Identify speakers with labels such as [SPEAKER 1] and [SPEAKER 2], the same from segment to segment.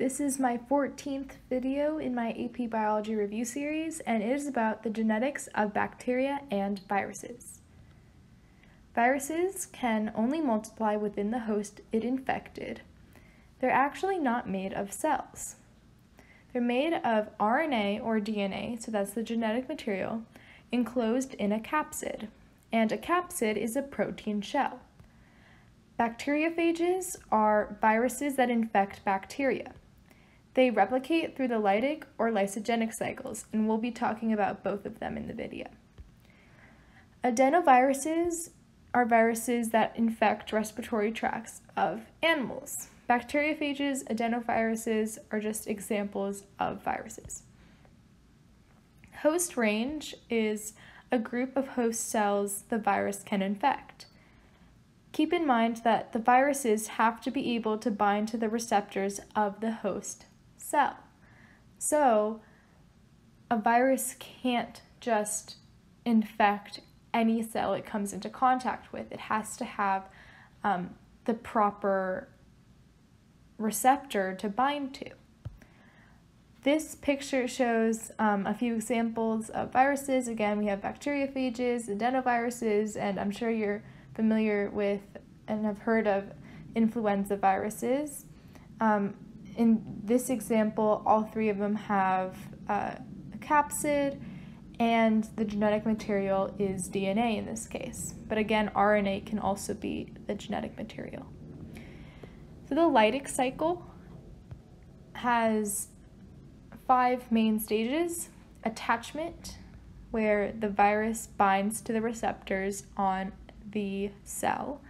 [SPEAKER 1] This is my 14th video in my AP Biology review series, and it is about the genetics of bacteria and viruses. Viruses can only multiply within the host it infected. They're actually not made of cells. They're made of RNA or DNA, so that's the genetic material, enclosed in a capsid, and a capsid is a protein shell. Bacteriophages are viruses that infect bacteria. They replicate through the lytic or lysogenic cycles, and we'll be talking about both of them in the video. Adenoviruses are viruses that infect respiratory tracts of animals. Bacteriophages, adenoviruses are just examples of viruses. Host range is a group of host cells the virus can infect. Keep in mind that the viruses have to be able to bind to the receptors of the host cell. So a virus can't just infect any cell it comes into contact with. It has to have um, the proper receptor to bind to. This picture shows um, a few examples of viruses. Again, we have bacteriophages, adenoviruses, and I'm sure you're familiar with and have heard of influenza viruses. Um, in this example, all three of them have uh, a capsid, and the genetic material is DNA in this case. But again, RNA can also be the genetic material. So the lytic cycle has five main stages. Attachment, where the virus binds to the receptors on the cell.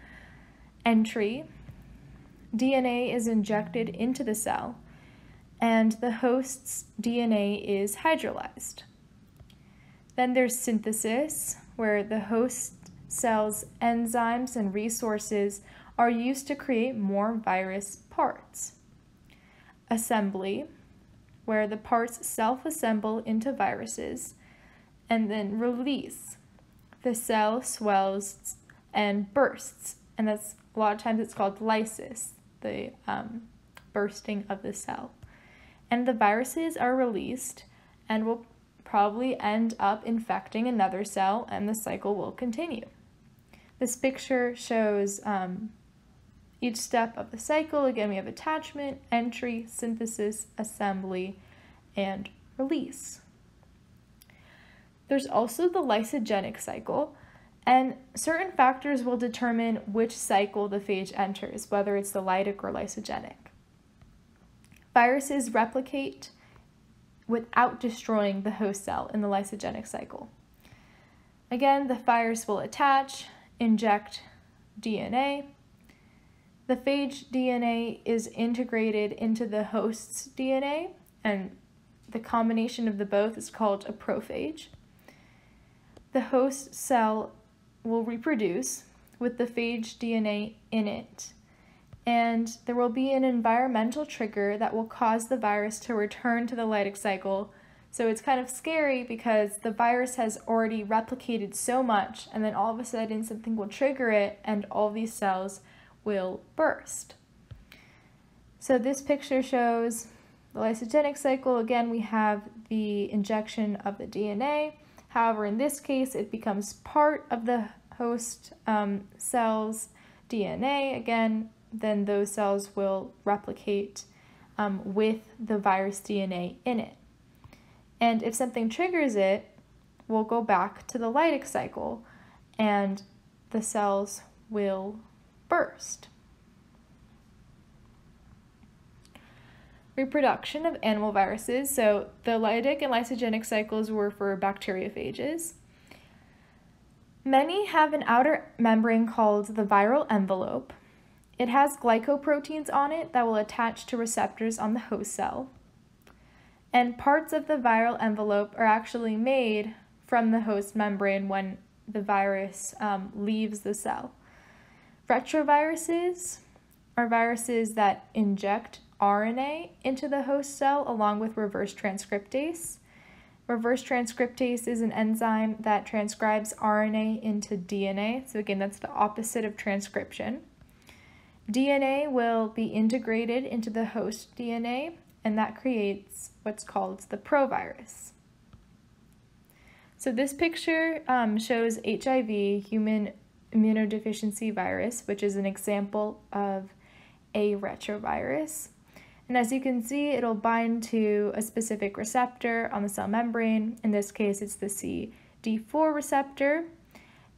[SPEAKER 1] Entry, DNA is injected into the cell, and the host's DNA is hydrolyzed. Then there's synthesis, where the host cell's enzymes and resources are used to create more virus parts. Assembly, where the parts self assemble into viruses. And then release, the cell swells and bursts, and that's a lot of times it's called lysis the um, bursting of the cell. And the viruses are released and will probably end up infecting another cell, and the cycle will continue. This picture shows um, each step of the cycle. Again, we have attachment, entry, synthesis, assembly, and release. There's also the lysogenic cycle, and certain factors will determine which cycle the phage enters, whether it's the lytic or lysogenic. Viruses replicate without destroying the host cell in the lysogenic cycle. Again, the virus will attach, inject DNA. The phage DNA is integrated into the host's DNA, and the combination of the both is called a prophage. The host cell will reproduce with the phage DNA in it. And there will be an environmental trigger that will cause the virus to return to the lytic cycle. So it's kind of scary because the virus has already replicated so much, and then all of a sudden something will trigger it, and all these cells will burst. So this picture shows the lysogenic cycle. Again, we have the injection of the DNA. However, in this case, it becomes part of the host um, cell's DNA. Again, then those cells will replicate um, with the virus DNA in it. And if something triggers it, we'll go back to the lytic cycle and the cells will burst. Reproduction of animal viruses. So the lytic and lysogenic cycles were for bacteriophages. Many have an outer membrane called the viral envelope. It has glycoproteins on it that will attach to receptors on the host cell. And parts of the viral envelope are actually made from the host membrane when the virus um, leaves the cell. Retroviruses are viruses that inject RNA into the host cell along with reverse transcriptase. Reverse transcriptase is an enzyme that transcribes RNA into DNA. So again, that's the opposite of transcription. DNA will be integrated into the host DNA, and that creates what's called the provirus. So this picture um, shows HIV, human immunodeficiency virus, which is an example of a retrovirus. And as you can see, it'll bind to a specific receptor on the cell membrane. In this case, it's the CD4 receptor.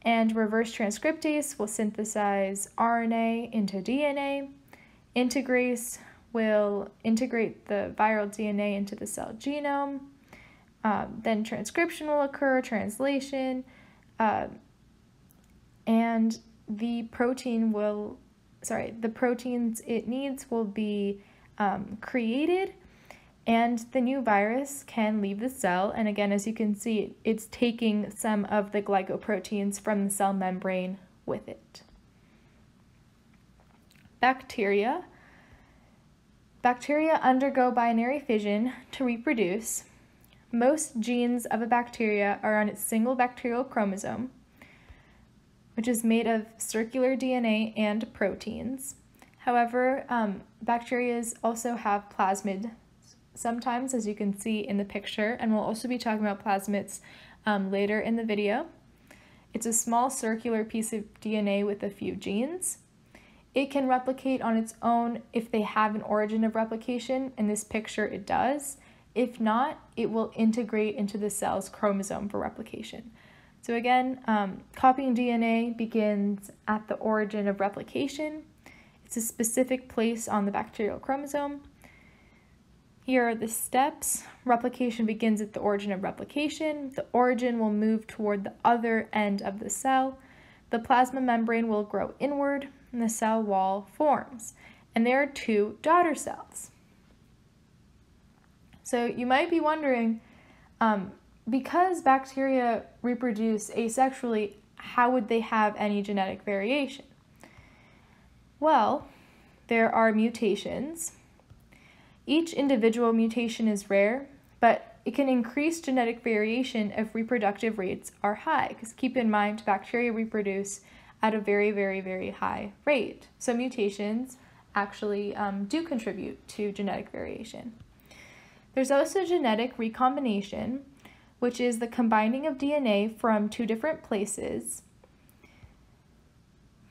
[SPEAKER 1] And reverse transcriptase will synthesize RNA into DNA. Integrase will integrate the viral DNA into the cell genome. Um, then transcription will occur, translation, uh, and the protein will, sorry, the proteins it needs will be um, created and the new virus can leave the cell. And again, as you can see, it's taking some of the glycoproteins from the cell membrane with it. Bacteria. Bacteria undergo binary fission to reproduce. Most genes of a bacteria are on its single bacterial chromosome, which is made of circular DNA and proteins. However, um, bacteria also have plasmid sometimes, as you can see in the picture, and we'll also be talking about plasmids um, later in the video. It's a small circular piece of DNA with a few genes. It can replicate on its own if they have an origin of replication. In this picture, it does. If not, it will integrate into the cell's chromosome for replication. So again, um, copying DNA begins at the origin of replication. It's a specific place on the bacterial chromosome. Here are the steps. Replication begins at the origin of replication. The origin will move toward the other end of the cell. The plasma membrane will grow inward and the cell wall forms. And there are two daughter cells. So you might be wondering, um, because bacteria reproduce asexually, how would they have any genetic variation? Well, there are mutations each individual mutation is rare, but it can increase genetic variation if reproductive rates are high, because keep in mind, bacteria reproduce at a very, very, very high rate. So mutations actually um, do contribute to genetic variation. There's also genetic recombination, which is the combining of DNA from two different places.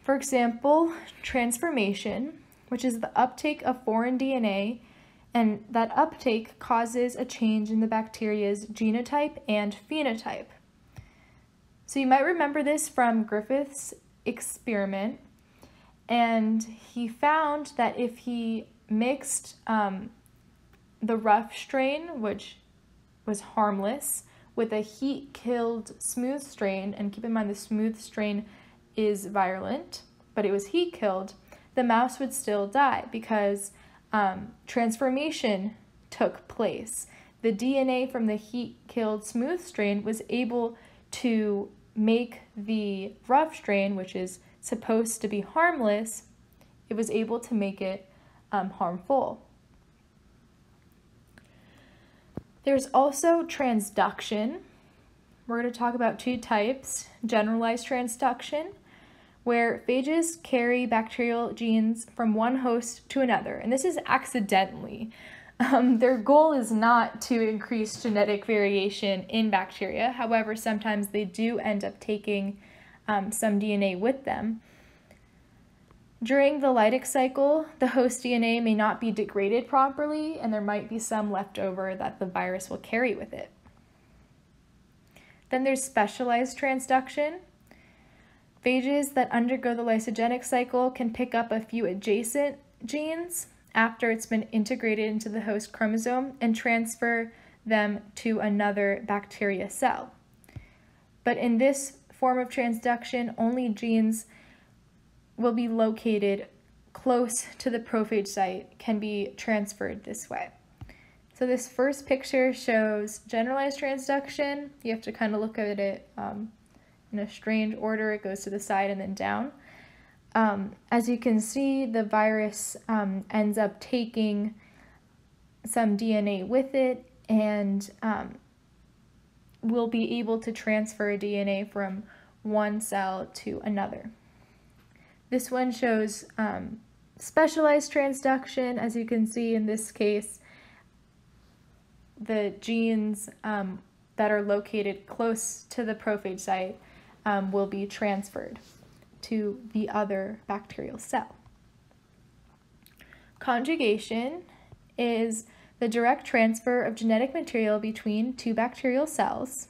[SPEAKER 1] For example, transformation, which is the uptake of foreign DNA and that uptake causes a change in the bacteria's genotype and phenotype. So you might remember this from Griffith's experiment, and he found that if he mixed um, the rough strain, which was harmless, with a heat-killed smooth strain, and keep in mind the smooth strain is virulent, but it was heat-killed, the mouse would still die because um, transformation took place. The DNA from the heat killed smooth strain was able to make the rough strain, which is supposed to be harmless, it was able to make it um, harmful. There's also transduction. We're going to talk about two types generalized transduction where phages carry bacterial genes from one host to another, and this is accidentally. Um, their goal is not to increase genetic variation in bacteria, however, sometimes they do end up taking um, some DNA with them. During the lytic cycle, the host DNA may not be degraded properly, and there might be some left over that the virus will carry with it. Then there's specialized transduction, Phages that undergo the lysogenic cycle can pick up a few adjacent genes after it's been integrated into the host chromosome and transfer them to another bacteria cell. But in this form of transduction, only genes will be located close to the prophage site can be transferred this way. So this first picture shows generalized transduction. You have to kind of look at it um, in a strange order. It goes to the side and then down. Um, as you can see, the virus um, ends up taking some DNA with it and um, will be able to transfer DNA from one cell to another. This one shows um, specialized transduction, as you can see in this case, the genes um, that are located close to the prophage site um, will be transferred to the other bacterial cell. Conjugation is the direct transfer of genetic material between two bacterial cells.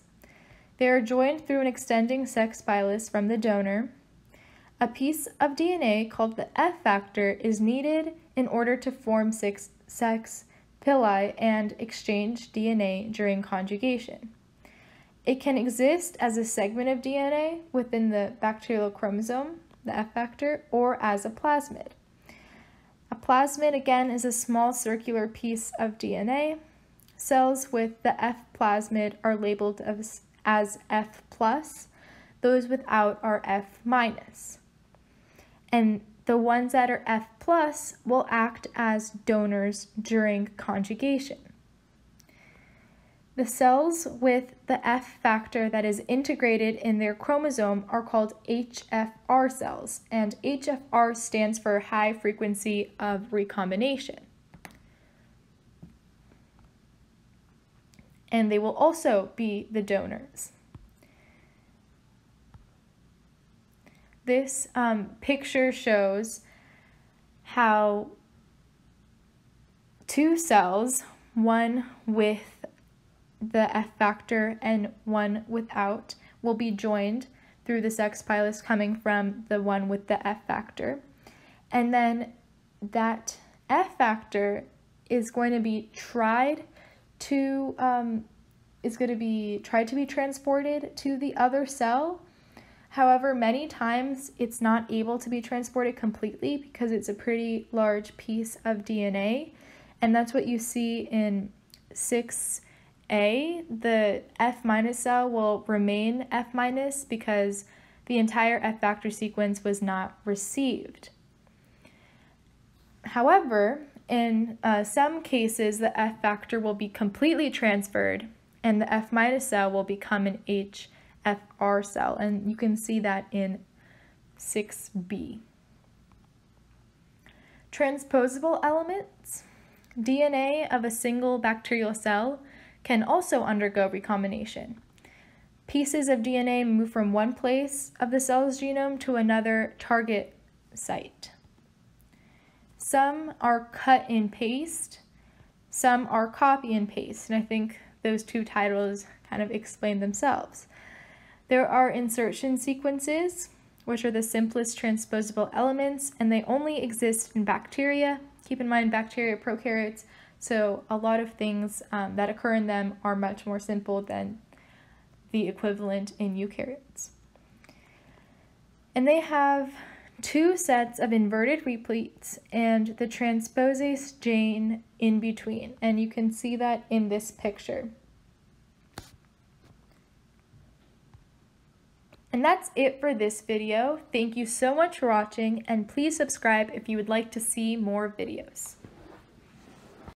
[SPEAKER 1] They are joined through an extending sex pilus from the donor. A piece of DNA called the F factor is needed in order to form six sex pili and exchange DNA during conjugation. It can exist as a segment of DNA within the bacterial chromosome, the F factor, or as a plasmid. A plasmid, again, is a small circular piece of DNA. Cells with the F plasmid are labeled as, as F+, plus. those without are F-. minus. And the ones that are F plus will act as donors during conjugation. The cells with the F factor that is integrated in their chromosome are called HFR cells, and HFR stands for high frequency of recombination. And they will also be the donors. This um, picture shows how two cells, one with the F factor and one without, will be joined through the sex pilus coming from the one with the F factor. And then that F factor is going to be tried to um, is going to be tried to be transported to the other cell However, many times it's not able to be transported completely because it's a pretty large piece of DNA. And that's what you see in 6A. The F minus cell will remain F minus because the entire F factor sequence was not received. However, in uh, some cases, the F factor will be completely transferred and the F minus cell will become an H FR cell, and you can see that in 6b. Transposable elements. DNA of a single bacterial cell can also undergo recombination. Pieces of DNA move from one place of the cell's genome to another target site. Some are cut and paste, some are copy and paste, and I think those two titles kind of explain themselves. There are insertion sequences, which are the simplest transposable elements, and they only exist in bacteria. Keep in mind, bacteria prokaryotes, so a lot of things um, that occur in them are much more simple than the equivalent in eukaryotes. And they have two sets of inverted repeats and the transposase gene in between. And you can see that in this picture. And that's it for this video. Thank you so much for watching and please subscribe if you would like to see more videos.